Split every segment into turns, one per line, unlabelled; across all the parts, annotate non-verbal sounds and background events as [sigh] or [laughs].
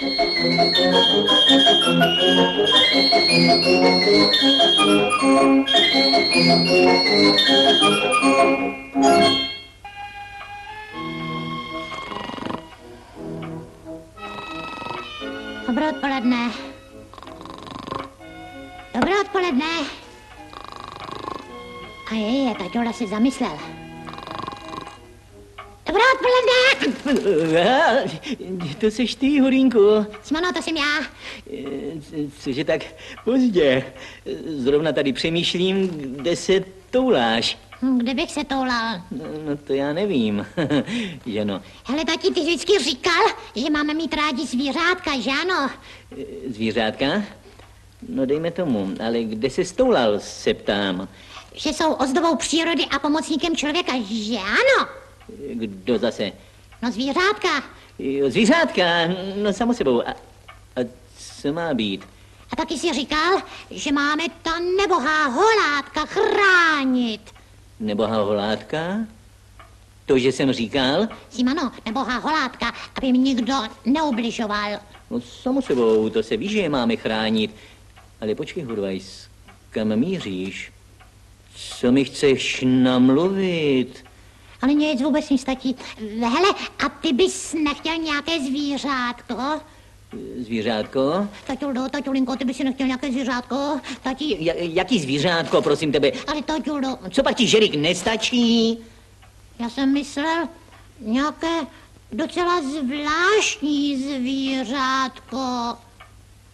Dobré odpoledne. Dobré odpoledne. A je, je, taťola se zamyslel. Dobré odpoledne.
To seš ty, Horínku.
Simono, to jsem já.
Eh, Cože tak pozdě? Zrovna tady přemýšlím, kde se touláš.
Hm, Kde bych se toulal?
No, no to já nevím, [laughs] že no.
Hele, tati, ty vždycky říkal, že máme mít rádi zvířátka, že ano?
Eh, Zvířátka? No dejme tomu, ale kde se stoulal, se ptám.
Že jsou ozdobou přírody a pomocníkem člověka, že ano?
Kdo zase?
No zvířátka.
Jo, Zvířátka, no samo sebou. A, a co má být?
A taky si říkal, že máme ta nebohá holátka chránit.
Neboha holátka? To, že jsem říkal?
Simano, nebohá holátka, aby mi nikdo neubližoval.
No samo sebou, to se ví, že je máme chránit. Ale počkej, Hurvajs, kam míříš? Co mi chceš namluvit?
Ale nic, vůbec tati. Hele, a ty bys nechtěl nějaké zvířátko?
Zvířátko?
Taťuldo, tatulinko, ty bys si nechtěl nějaké zvířátko? Tati,
Ja, jaký zvířátko, prosím tebe?
ale taťuldo,
Co pak ti žerik nestačí?
já jsem myslel nějaké docela zvláštní zvířátko.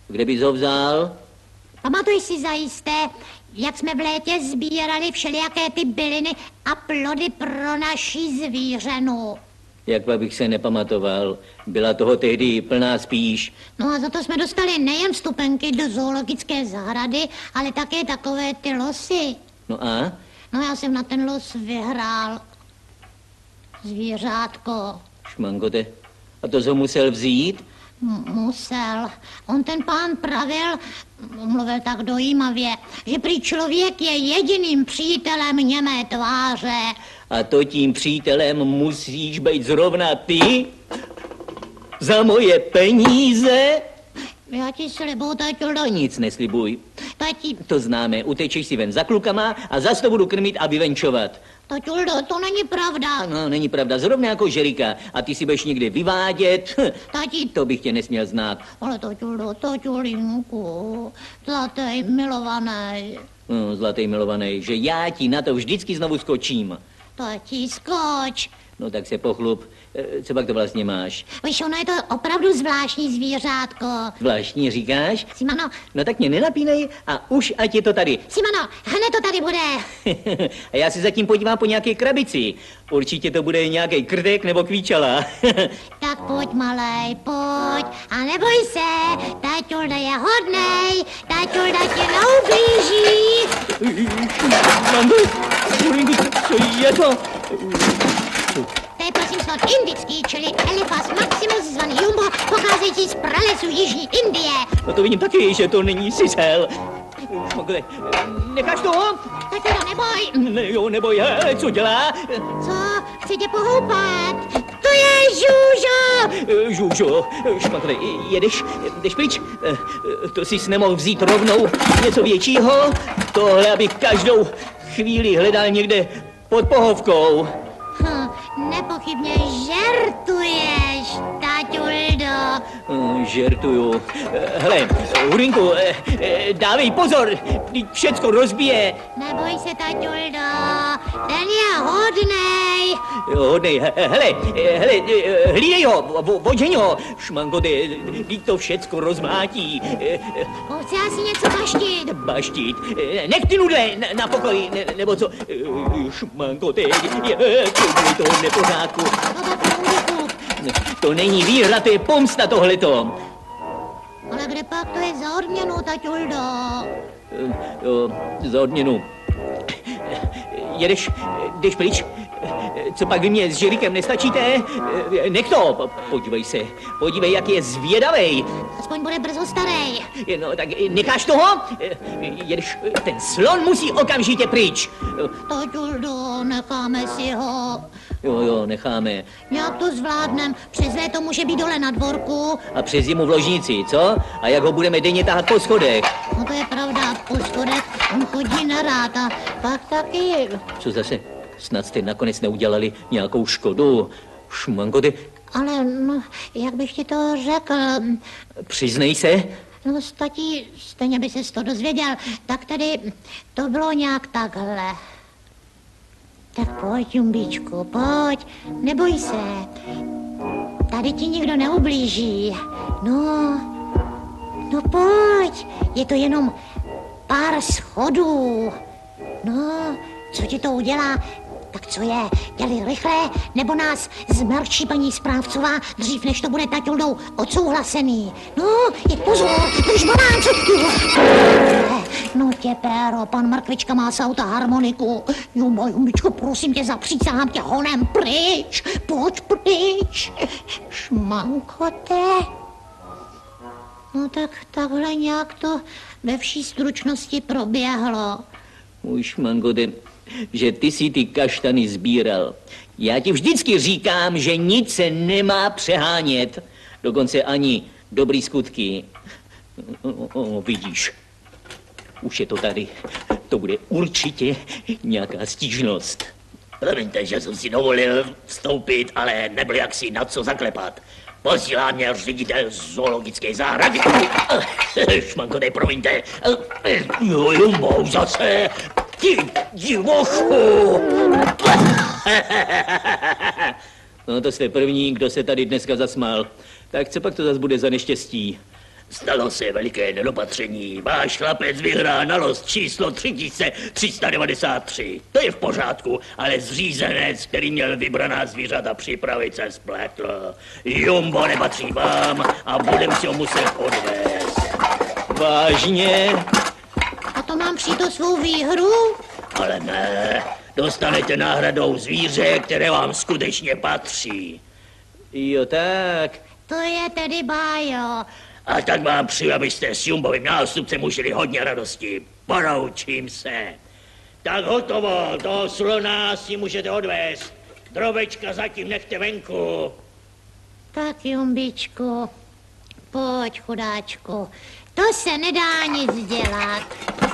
Kde bys ho vzal?
Pamatuj si zajisté, jak jsme v létě sbírali všelijaké ty byliny a plody pro naši zvířenu.
Jak pak bych se nepamatoval. Byla toho tehdy plná spíš.
No a za to jsme dostali nejen vstupenky do zoologické zahrady, ale také takové ty losy.
No a?
No já jsem na ten los vyhrál. Zvířátko.
Šmankote. A to ho musel vzít?
Musel. On ten pán pravil, mluvil tak dojímavě, že prý člověk je jediným přítelem němé tváře.
A to tím přítelem musíš být zrovna ty? Za moje peníze?
Já ti slibuju,
To
taťuldo,
nic neslibuj.
tati,
To známe. Utečeš si ven za klukama a zas to budu krmit a vyvenčovat.
Taťuldo, to není pravda.
No, není pravda. Zrovna jako Žerika. A ty si budeš někde vyvádět. [laughs]
Tati,
To bych tě nesměl znát.
ale taťuldo, taťulinku, zlatý milovaný.
No, zlatý milovaný, že já ti na to vždycky znovu skočím.
Tati, skoč.
No tak se pochlup. Eh, Co pak to vlastně máš?
Víš, ono je to opravdu zvláštní zvířátko.
Zvláštní říkáš?
Simano,
No tak mě nenapínej a už ať je to tady.
Simano, hned to tady bude.
a já si zatím podívám po nějaké krabici. Určitě to bude nějaký krdek nebo kvíčala.
Tak pojď, malej, pojď. A neboj se, taťulda je hodnej, taťulda ti neublíží.
Mando, co je to?
To je prosím snad indický, čili Elephas maximus zvaný jumbo, pocházející z pralesu Jižní Indie.
No to vidím taky, že to není sisel. Šmogole, necháš to?
Taťulda, neboj.
Ne, jo, nebo je, co dělá?
Co? Chci tě pohoupat. To je žůžo.
Eh, Žužo, šmagole, jedeš, jdeš pryč? Eh, To jsi nemohl vzít rovnou něco většího? Tohle, abych každou chvíli hledal někde pod pohovkou.
Nepochybně žertuješ, taťuldo.
Eh, Žertuju. Hele, Hurinku, eh, eh, dávej pozor, všecko rozbije.
Neboj se, taťuldo, ten je hodnej.
Hodnej, he- hele, eh, hele, hlídej ho, odžeň ho, šmankote, vždyť to všecko rozmátí.
Chce asi něco baštit.
Baštit, nech ty nudle na, na pokoji, ne, nebo co, šmankote, je, to v
průniku.
To není výhra, to je pomsta tohleto.
Ale kde pak to je za odměnu, taťuldo?
Eh, Jo, za odměnu. Jedeš, jdeš pryč, Co pak vy mě s Žirikem nestačíte? Nech to, po- podívej se, podívej, jak je zvědavej.
Aspoň bude brzo starý.
No tak necháš toho? Jedeš, ten slon musí okamžitě pryč.
Taťuldo, necháme si ho.
Jo, jo, necháme.
Nějak to zvládnem. Přes léto může být dole na dvorku.
A přes zimu v ložnici, co? A jak ho budeme denně tahat po schodech?
No to je pravda, po schodech on chodí nerád a pak taky.
Co zase? Snad jste nakonec neudělali nějakou škodu. Šmangoty,
Ale no, jak bych ti to řekl,
přiznej se.
no statí, stejně by se to dozvěděl, tak tady to bylo nějak takhle. Tak pojď, Jumbíčku, pojď, neboj se. Tady ti nikdo neublíží. No, no pojď, je to jenom pár schodů. No, co ti to udělá? Tak co je, dělej rychle, nebo nás zmrčí paní správcová dřív, než to bude taťuldou odsouhlasený. No, je pozor, drž banánce. No tě, péro, pan Mrkvička má z auta harmoniku. Jumbo, Jumbičko, prosím tě, zapřísahám tě honem pryč. Pojď pryč. Šmankote. No tak takhle nějak to ve vší stručnosti proběhlo.
Můj šmangote, že ty si ty kaštany sbíral. Já ti vždycky říkám, že nic se nemá přehánět. Dokonce ani dobrý skutky. O, o, vidíš, už je to tady. To bude určitě nějaká stížnost.
Promiňte, že jsem si dovolil vstoupit, ale nebyl jaksi na co zaklepat. Posílá mě ředitel zoologické zahrady. Šmanko, promiňte. Jo, Jumbo, zase. Divochu. [laughs]
No to jste první, kdo se tady dneska zasmál. Tak co pak to zase bude za neštěstí?
Stalo se veliké nedopatření. Váš chlapec vyhrál na los číslo 3393. To je v pořádku, ale zřízenec, který měl vybraná zvířata připravit, se spletl. Jumbo nepatří vám a budem si ho muset odvést.
Vážně?
A to mám přijít o svou výhru?
Ale ne, dostanete náhradou zvíře, které vám skutečně patří.
Jo tak,
To je tedy bájo.
A tak vám přeju, abyste s Jumbovým nástupcem užili hodně radosti. Poroučím se. Tak hotovo, toho slona si můžete odvést. Drobečka zatím nechte venku.
Tak, Jumbičku, pojď, chudáčku. To se nedá nic dělat.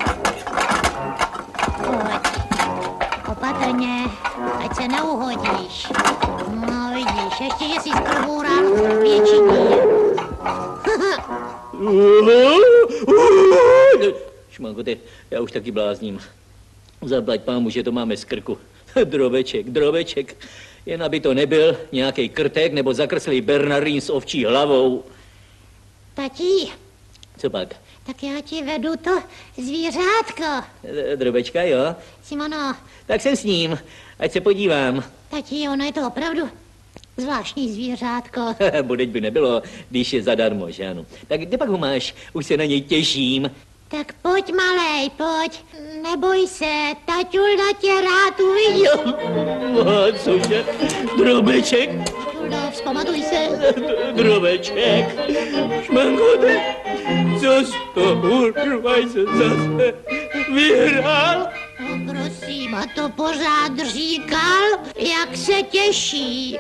Šmankote, já už taky blázním. Zaplať pámu, že to máme z krku. [laughs] Drobeček, drobeček. Jen aby to nebyl nějaký krtek nebo zakrslý Bernardín s ovčí hlavou.
Tati,
Co pak?
tak já ti vedu to zvířátko.
E, Drobečka, jo?
Simono,
Tak jsem s ním, ať se podívám.
tati, ono je to opravdu zvláštní zvířátko. [laughs]
Budeť by nebylo, když je zadarmo, že ano. Tak kde pak ho máš? Už se na něj těším.
Tak pojď, malej, pojď. Neboj se, taťulda tě rád uvidí.
Cože? Drobeček,
Taťuldo, vzpamatuj se.
drobeček, šmankote, co z toho urvaj se zase vyhrál?
Prosím, a to pořád říkal, jak se těší.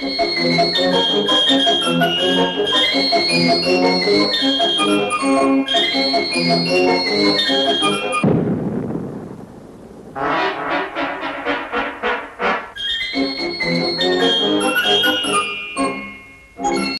Thank you.